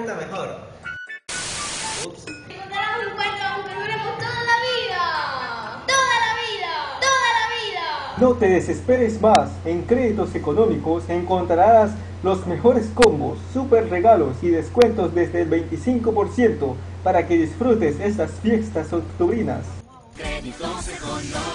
mejor. Ups. Un aunque toda la vida. Toda la vida. Toda la vida. No te desesperes más, en créditos económicos encontrarás los mejores combos, super regalos y descuentos desde el 25% para que disfrutes estas fiestas octubrinas. Créditos económicos.